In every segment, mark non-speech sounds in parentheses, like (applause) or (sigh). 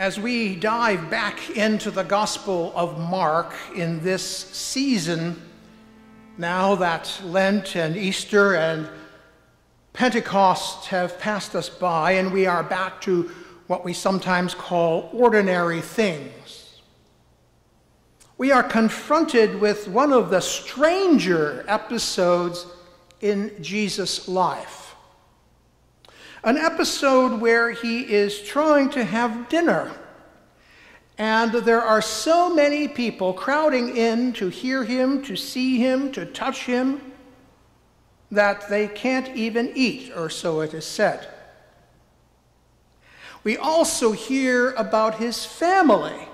as we dive back into the Gospel of Mark in this season, now that Lent and Easter and Pentecost have passed us by, and we are back to what we sometimes call ordinary things, we are confronted with one of the stranger episodes in Jesus' life an episode where he is trying to have dinner. And there are so many people crowding in to hear him, to see him, to touch him, that they can't even eat, or so it is said. We also hear about his family,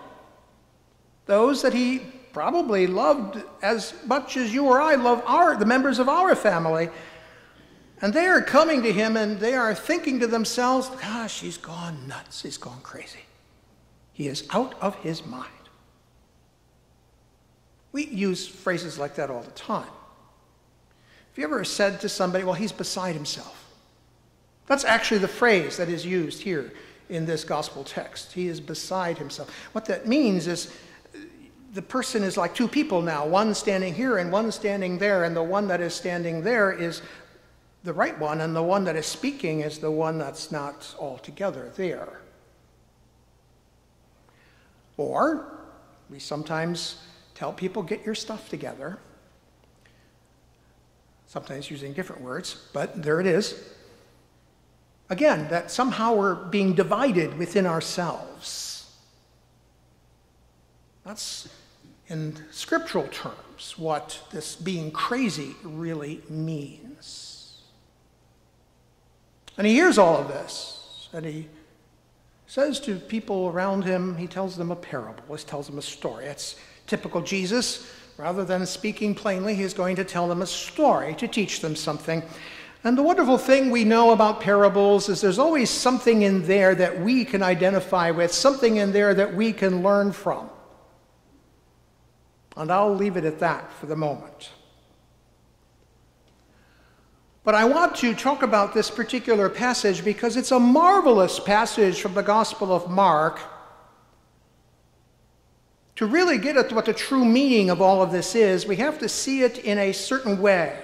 those that he probably loved as much as you or I love our, the members of our family. And they are coming to him and they are thinking to themselves, gosh, he's gone nuts. He's gone crazy. He is out of his mind. We use phrases like that all the time. Have you ever said to somebody, well, he's beside himself? That's actually the phrase that is used here in this gospel text. He is beside himself. What that means is the person is like two people now, one standing here and one standing there, and the one that is standing there is the right one, and the one that is speaking is the one that's not altogether there. Or we sometimes tell people, get your stuff together. Sometimes using different words, but there it is. Again, that somehow we're being divided within ourselves. That's in scriptural terms what this being crazy really means. And he hears all of this, and he says to people around him, he tells them a parable, he tells them a story. It's typical Jesus. Rather than speaking plainly, he's going to tell them a story to teach them something. And the wonderful thing we know about parables is there's always something in there that we can identify with, something in there that we can learn from. And I'll leave it at that for the moment. But I want to talk about this particular passage because it's a marvelous passage from the Gospel of Mark. To really get at what the true meaning of all of this is, we have to see it in a certain way.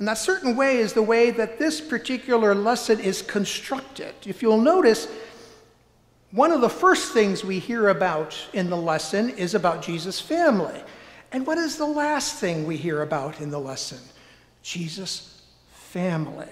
And that certain way is the way that this particular lesson is constructed. If you'll notice, one of the first things we hear about in the lesson is about Jesus' family. And what is the last thing we hear about in the lesson? Jesus' family.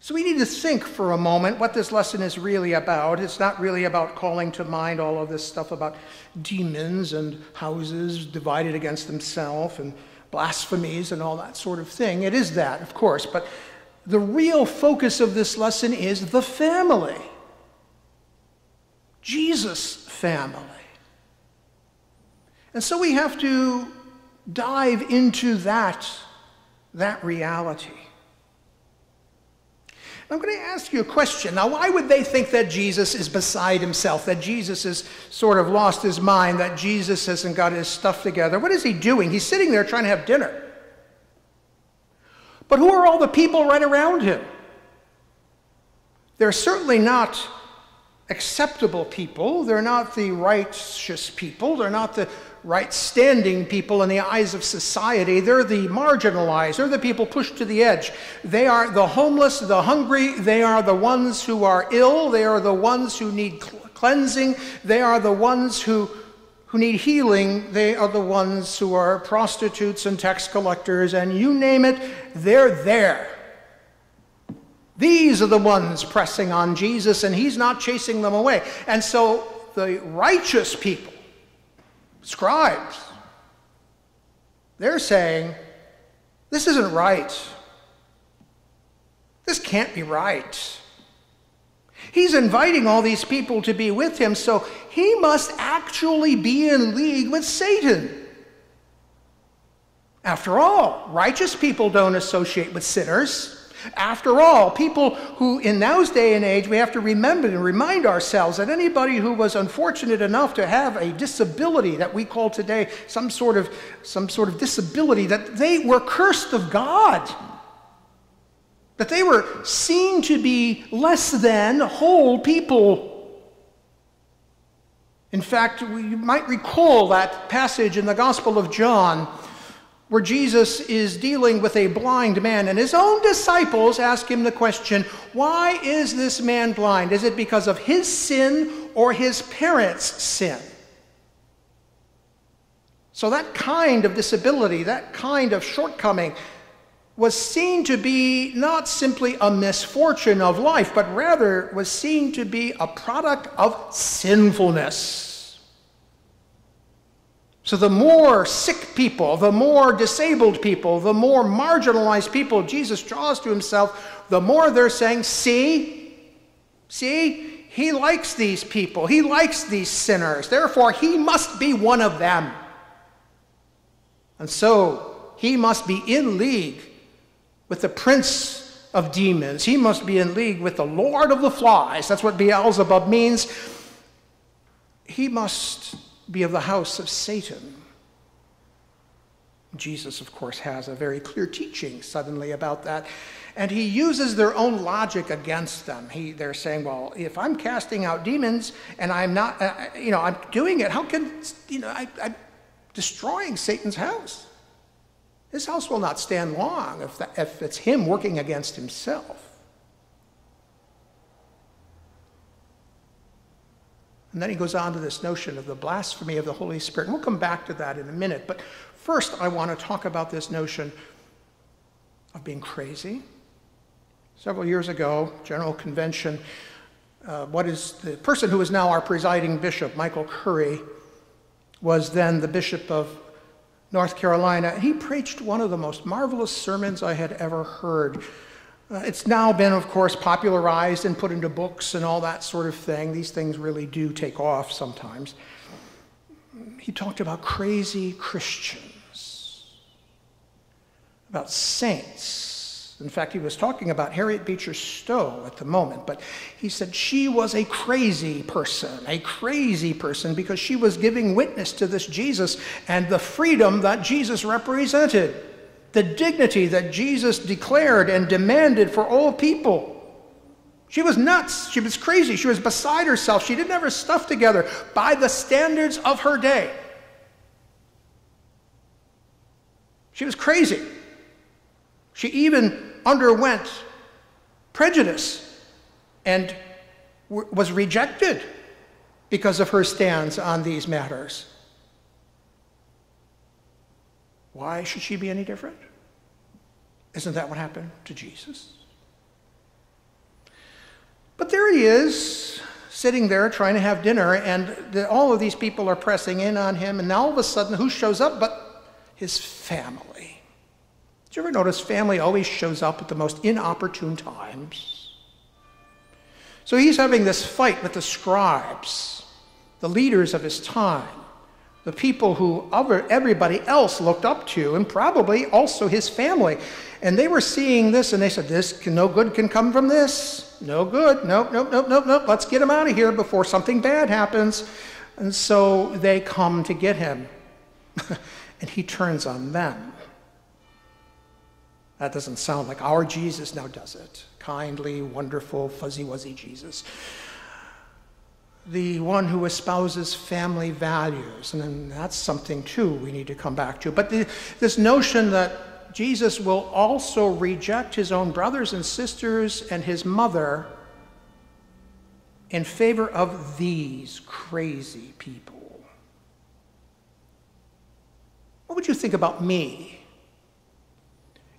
So we need to think for a moment what this lesson is really about. It's not really about calling to mind all of this stuff about demons and houses divided against themselves and blasphemies and all that sort of thing. It is that, of course, but the real focus of this lesson is the family. Jesus' family. And so we have to dive into that that reality. I'm going to ask you a question. Now, why would they think that Jesus is beside himself, that Jesus has sort of lost his mind, that Jesus hasn't got his stuff together? What is he doing? He's sitting there trying to have dinner. But who are all the people right around him? They're certainly not acceptable people. They're not the righteous people. They're not the right standing people in the eyes of society. They're the marginalized. They're the people pushed to the edge. They are the homeless, the hungry. They are the ones who are ill. They are the ones who need cleansing. They are the ones who, who need healing. They are the ones who are prostitutes and tax collectors, and you name it, they're there. These are the ones pressing on Jesus, and he's not chasing them away. And so the righteous people, scribes. They're saying, this isn't right. This can't be right. He's inviting all these people to be with him, so he must actually be in league with Satan. After all, righteous people don't associate with sinners. After all, people who, in those day and age, we have to remember and remind ourselves that anybody who was unfortunate enough to have a disability that we call today some sort of, some sort of disability, that they were cursed of God. That they were seen to be less than whole people. In fact, we might recall that passage in the Gospel of John where Jesus is dealing with a blind man, and his own disciples ask him the question why is this man blind? Is it because of his sin or his parents' sin? So, that kind of disability, that kind of shortcoming, was seen to be not simply a misfortune of life, but rather was seen to be a product of sinfulness. So, the more sick people, the more disabled people, the more marginalized people Jesus draws to himself, the more they're saying, See, see, he likes these people, he likes these sinners, therefore, he must be one of them. And so, he must be in league with the prince of demons, he must be in league with the Lord of the flies. That's what Beelzebub means. He must be of the house of Satan. Jesus, of course, has a very clear teaching suddenly about that. And he uses their own logic against them. He, they're saying, well, if I'm casting out demons and I'm not, uh, you know, I'm doing it, how can, you know, I, I'm destroying Satan's house? His house will not stand long if, if it's him working against himself. And then he goes on to this notion of the blasphemy of the Holy Spirit. And we'll come back to that in a minute. But first, I want to talk about this notion of being crazy. Several years ago, General Convention, uh, what is the person who is now our presiding bishop, Michael Curry, was then the bishop of North Carolina. He preached one of the most marvelous sermons I had ever heard. Uh, it's now been, of course, popularized and put into books and all that sort of thing. These things really do take off sometimes. He talked about crazy Christians, about saints. In fact, he was talking about Harriet Beecher Stowe at the moment, but he said she was a crazy person, a crazy person, because she was giving witness to this Jesus and the freedom that Jesus represented the dignity that Jesus declared and demanded for all people. She was nuts. She was crazy. She was beside herself. She didn't have her stuff together by the standards of her day. She was crazy. She even underwent prejudice and was rejected because of her stance on these matters. Why should she be any different? Isn't that what happened to Jesus? But there he is, sitting there trying to have dinner, and the, all of these people are pressing in on him, and now all of a sudden, who shows up but his family? Did you ever notice family always shows up at the most inopportune times? So he's having this fight with the scribes, the leaders of his time the people who everybody else looked up to, and probably also his family. And they were seeing this and they said, This no good can come from this. No good. Nope, nope, nope, nope, nope. Let's get him out of here before something bad happens. And so they come to get him. (laughs) and he turns on them. That doesn't sound like our Jesus now, does it? Kindly, wonderful, fuzzy wuzzy Jesus the one who espouses family values. And that's something, too, we need to come back to. But the, this notion that Jesus will also reject his own brothers and sisters and his mother in favor of these crazy people. What would you think about me?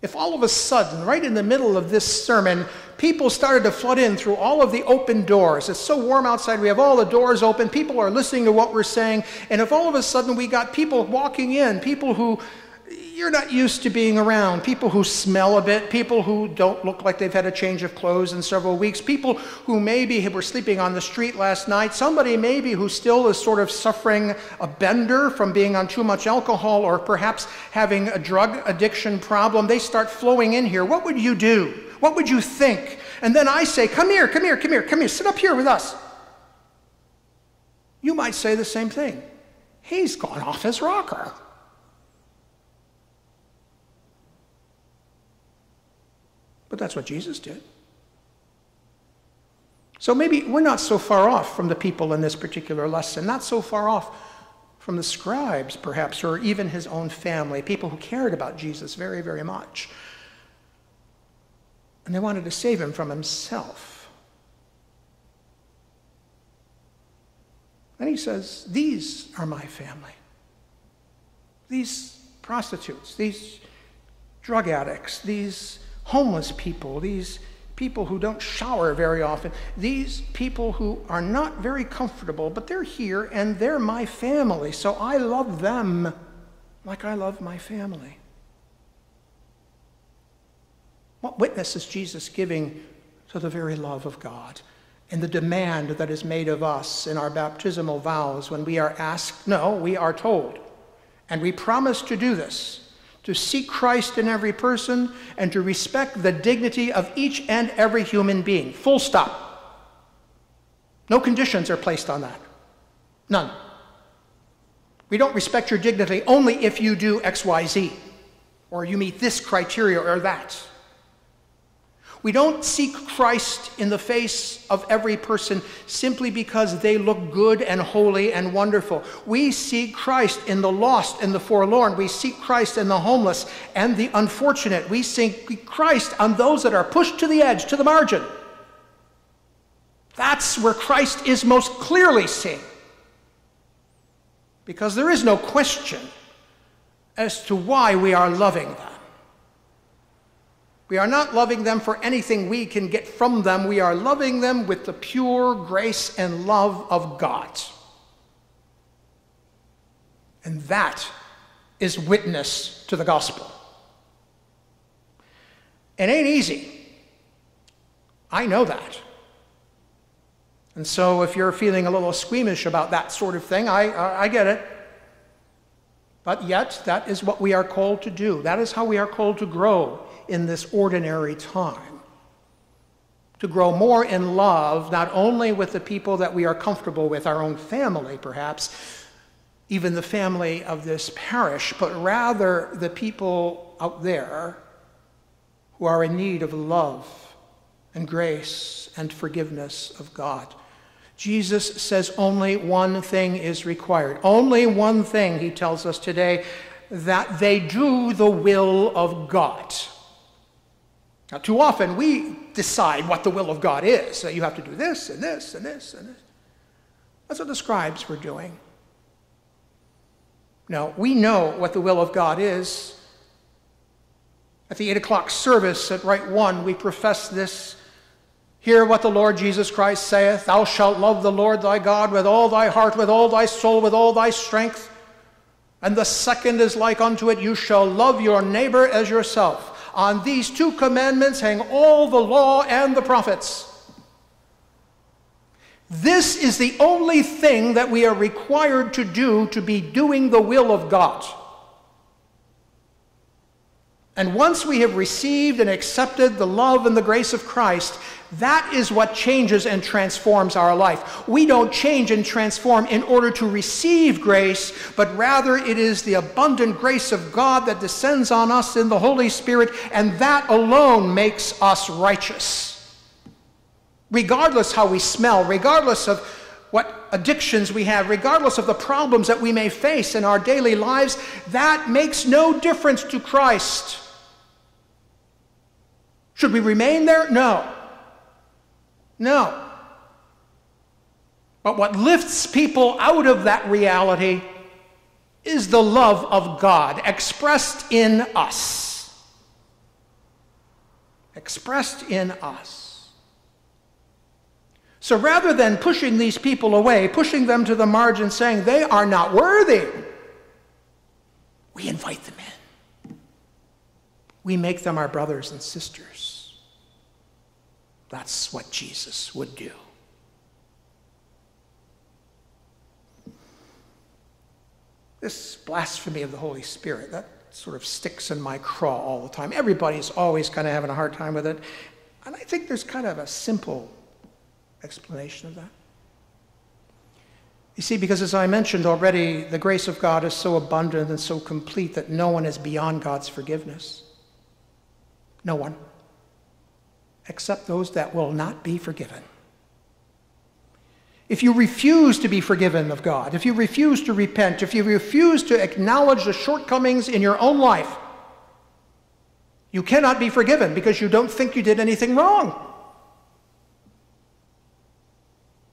If all of a sudden, right in the middle of this sermon, people started to flood in through all of the open doors. It's so warm outside, we have all the doors open, people are listening to what we're saying, and if all of a sudden we got people walking in, people who you're not used to being around. People who smell a bit, people who don't look like they've had a change of clothes in several weeks, people who maybe were sleeping on the street last night, somebody maybe who still is sort of suffering a bender from being on too much alcohol or perhaps having a drug addiction problem. They start flowing in here. What would you do? What would you think? And then I say, Come here, come here, come here, come here, sit up here with us. You might say the same thing. He's gone off his rocker. But that's what Jesus did. So maybe we're not so far off from the people in this particular lesson, not so far off from the scribes, perhaps, or even his own family, people who cared about Jesus very, very much. And they wanted to save him from himself. And he says, These are my family. These prostitutes, these drug addicts, these homeless people, these people who don't shower very often, these people who are not very comfortable, but they're here and they're my family, so I love them like I love my family. What witness is Jesus giving to the very love of God and the demand that is made of us in our baptismal vows when we are asked? No, we are told. And we promise to do this to seek Christ in every person, and to respect the dignity of each and every human being. Full stop. No conditions are placed on that. None. We don't respect your dignity only if you do X, Y, Z, or you meet this criteria or that. We don't seek Christ in the face of every person simply because they look good and holy and wonderful. We seek Christ in the lost and the forlorn. We seek Christ in the homeless and the unfortunate. We seek Christ on those that are pushed to the edge, to the margin. That's where Christ is most clearly seen. Because there is no question as to why we are loving them. We are not loving them for anything we can get from them. We are loving them with the pure grace and love of God. And that is witness to the gospel. It ain't easy. I know that. And so if you're feeling a little squeamish about that sort of thing, I, I, I get it. But yet, that is what we are called to do. That is how we are called to grow in this ordinary time. To grow more in love, not only with the people that we are comfortable with, our own family perhaps, even the family of this parish, but rather the people out there who are in need of love and grace and forgiveness of God. Jesus says only one thing is required. Only one thing, he tells us today, that they do the will of God. Now, too often we decide what the will of God is. So you have to do this and this and this and this. That's what the scribes were doing. No, we know what the will of God is. At the 8 o'clock service at Rite One, we profess this Hear what the Lord Jesus Christ saith Thou shalt love the Lord thy God with all thy heart, with all thy soul, with all thy strength. And the second is like unto it You shall love your neighbor as yourself. On these two commandments hang all the law and the prophets. This is the only thing that we are required to do to be doing the will of God. And once we have received and accepted the love and the grace of Christ, that is what changes and transforms our life. We don't change and transform in order to receive grace, but rather it is the abundant grace of God that descends on us in the Holy Spirit, and that alone makes us righteous. Regardless how we smell, regardless of what addictions we have, regardless of the problems that we may face in our daily lives, that makes no difference to Christ. Should we remain there? No. No. But what lifts people out of that reality is the love of God expressed in us. Expressed in us. So rather than pushing these people away, pushing them to the margin, saying they are not worthy, we invite them in. We make them our brothers and sisters. That's what Jesus would do. This blasphemy of the Holy Spirit, that sort of sticks in my craw all the time. Everybody's always kind of having a hard time with it. And I think there's kind of a simple explanation of that. You see, because as I mentioned already, the grace of God is so abundant and so complete that no one is beyond God's forgiveness. No one except those that will not be forgiven. if you refuse to be forgiven of God, if you refuse to repent, if you refuse to acknowledge the shortcomings in your own life, you cannot be forgiven because you don't think you did anything wrong.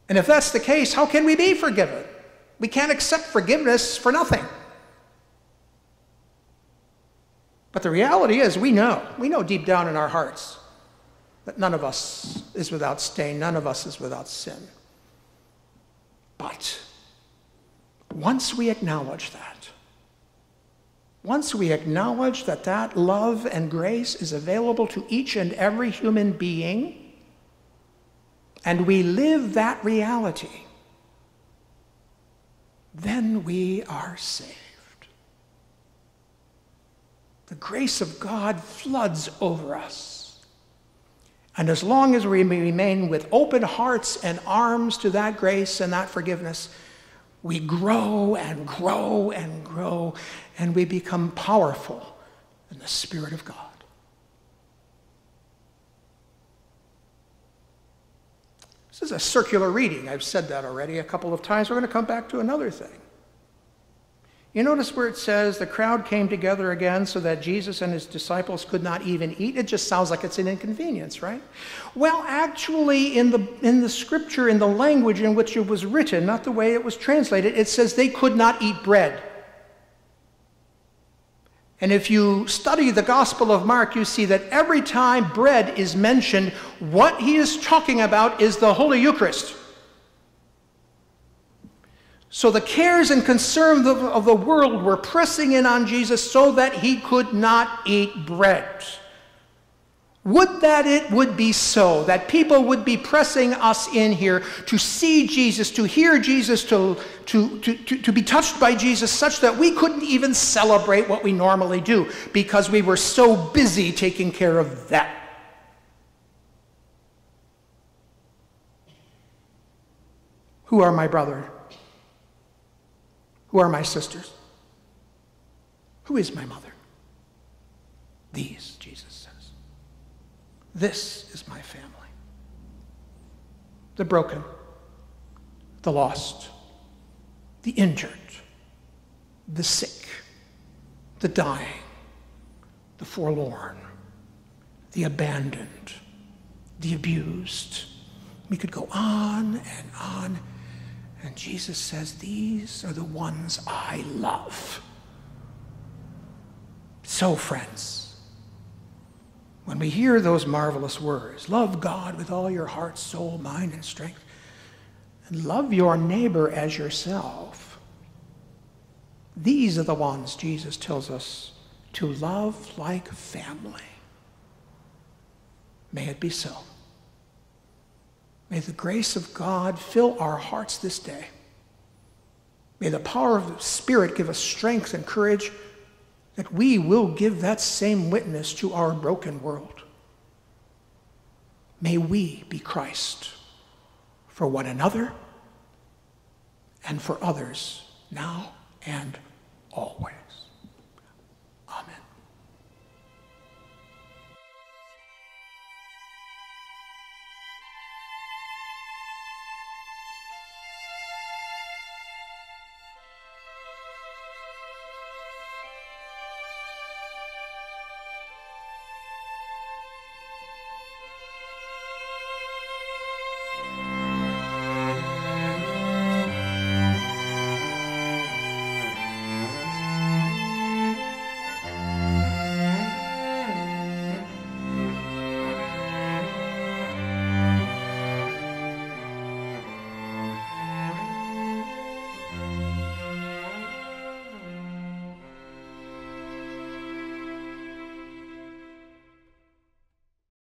And if that's the case, how can we be forgiven? We can't accept forgiveness for nothing. But the reality is, we know, we know deep down in our hearts that none of us is without stain, none of us is without sin. But once we acknowledge that, once we acknowledge that that love and grace is available to each and every human being, and we live that reality, then we are saved. The grace of God floods over us. And as long as we remain with open hearts and arms to that grace and that forgiveness, we grow and grow and grow, and we become powerful in the Spirit of God. This is a circular reading. I've said that already a couple of times. We're going to come back to another thing. You notice where it says the crowd came together again so that Jesus and his disciples could not even eat? It just sounds like it's an inconvenience, right? Well, actually, in the, in the scripture, in the language in which it was written, not the way it was translated, it says they could not eat bread. And if you study the Gospel of Mark, you see that every time bread is mentioned, what he is talking about is the Holy Eucharist. So the cares and concerns of, of, the world were pressing in on Jesus so that he could not eat bread. Would that it would be so, that people would be pressing us in here to see Jesus, to hear Jesus, to, to, to, to, to be touched by Jesus, such that we couldn't even celebrate what we normally do because we were so busy taking care of that. Who are my brother? Who are my sisters? Who is my mother? These, Jesus says. This is my family. The broken, the lost, the injured, the sick, the dying, the forlorn, the abandoned, the abused. We could go on and on and Jesus says, These are the ones I love. So, friends, when we hear those marvelous words, love God with all your heart, soul, mind, and strength, and love your neighbor as yourself, these are the ones Jesus tells us to love like family. May it be so. May the grace of God fill our hearts this day. May the power of the Spirit give us strength and courage that we will give that same witness to our broken world. May we be Christ for one another and for others now and always.